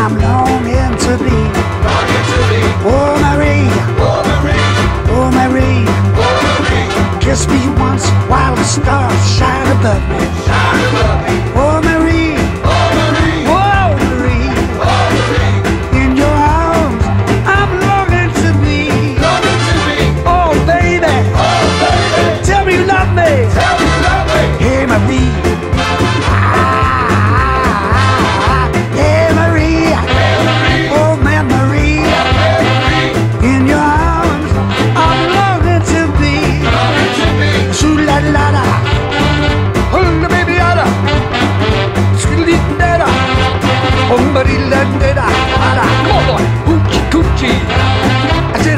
I'm longing to be. Longing to be. Oh Marie. Oh Marie. Oh Marie. Oh Marie. Kiss me once while the stars shine above me. Shine above me.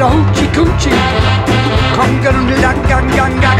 hoochie coochie. Come get em, gang, gang, gang.